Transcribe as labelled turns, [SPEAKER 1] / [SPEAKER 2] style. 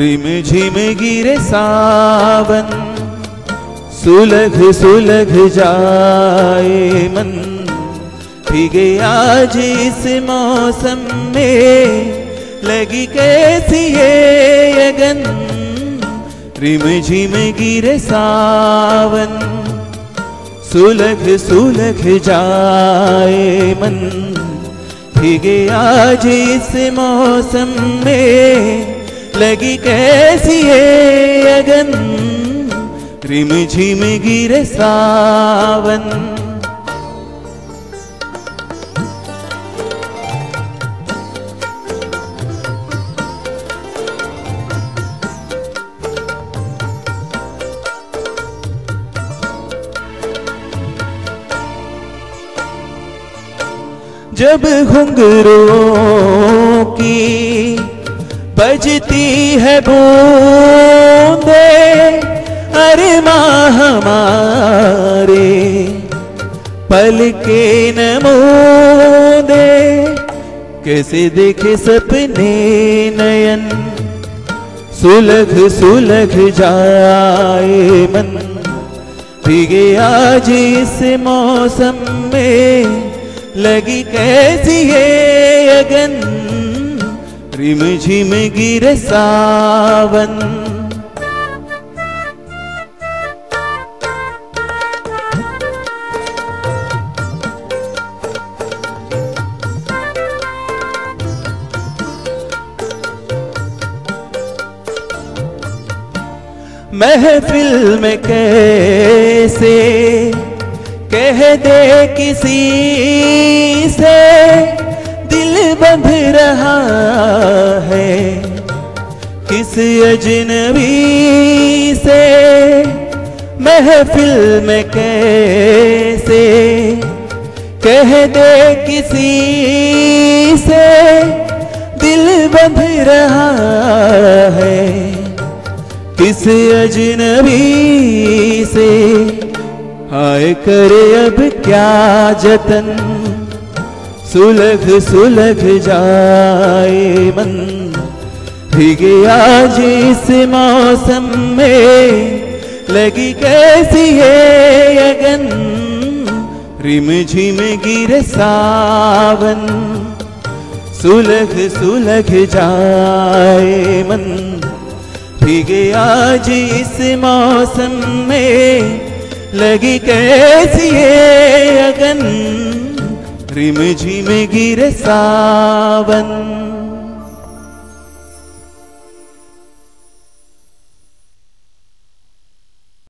[SPEAKER 1] Rim झिम गिरे सावन, सुलग सुलग जाए मन। भीगे आज इस मौसम में, लगी कैसी ये अगन रिम झिम गिर सावन सुलख सुलख जाए मन। भीगे आज इस मौसम में लगी कैसी है अगन। रिम झिम गिर सावन जब घुंघरों की बजती है बूंदे, अरे माँ हमारे पल के नमूदे कैसे देखे सपने नयन, सुलग सुलग जाए मन, भीगे आज इस मौसम में। लगी कैसी है अगन? रिम झिम गिर सावन। महफिल में कैसे कह दे किसी से, दिल बंध रहा है। किस अजनबी से, महफिल में कैसे? कह दे किसी से, दिल बंध रहा है। किस अजनबी से हाय करे अब क्या जतन? सुलग सुलग जाए मन। भीगे आज इस मौसम में लगी कैसी है अगन? रिम झिम गिर सावन। सुलग सुलग जाए मन। भीगे आज इस मौसम में लगी कैसी अगन? रिम झिम गिर सावन।